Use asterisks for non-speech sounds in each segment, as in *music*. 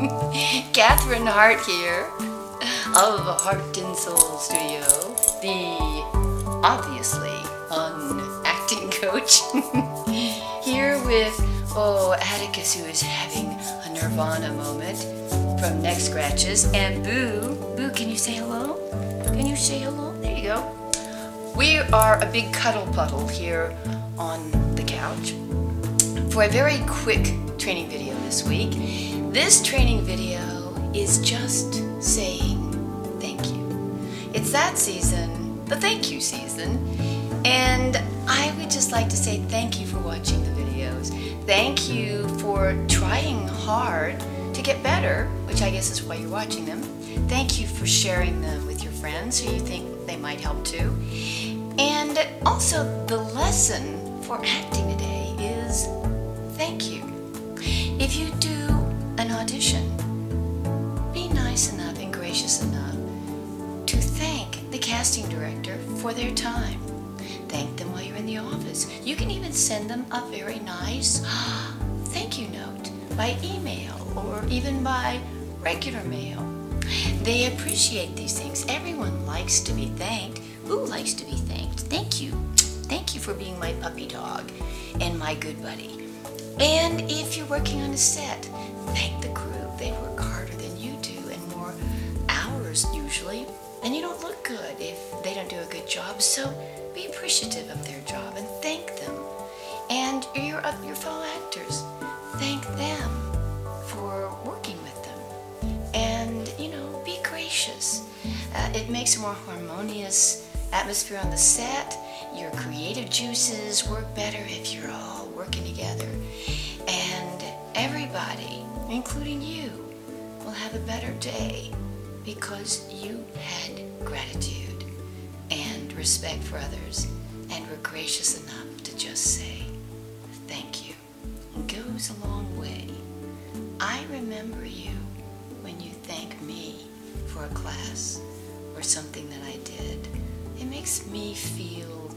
*laughs* Cathryn Hartt here of Hartt and Soul Studio, the obviously unacting *laughs* coach. here with, oh, Atticus who is having a nirvana moment from Neck Scratches, and Boo. Boo, can you say hello? Can you say hello? There you go. We are a big cuddle puddle here on the couch for a very quick training video this week. This training video is just saying thank you. It's that season, the thank you season, and I would just like to say thank you for watching the videos. Thank you for trying hard to get better, which I guess is why you're watching them. Thank you for sharing them with your friends who you think they might help too. And also, the lesson for acting today If you do an audition, be nice enough and gracious enough to thank the casting director for their time. Thank them while you're in the office. You can even send them a very nice *gasps* thank you note by email or even by regular mail. They appreciate these things. Everyone likes to be thanked. Who likes to be thanked? Thank you. Thank you for being my puppy dog and my good buddy. And if you're working on a set, thank the crew. They work harder than you do and more hours usually. And you don't look good if they don't do a good job. So be appreciative of their job and thank them. And your, your fellow actors, thank them for working with them. And, you know, be gracious. Uh, it makes a more harmonious atmosphere on the set. Your creative juices work better if you're all working together. And everybody, including you, will have a better day because you had gratitude and respect for others and were gracious enough to just say thank you. It goes a long way. I remember you when you thank me for a class or something that I did. It makes me feel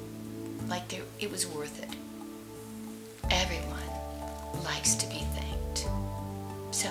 like there, it was worth it likes to be thanked. So,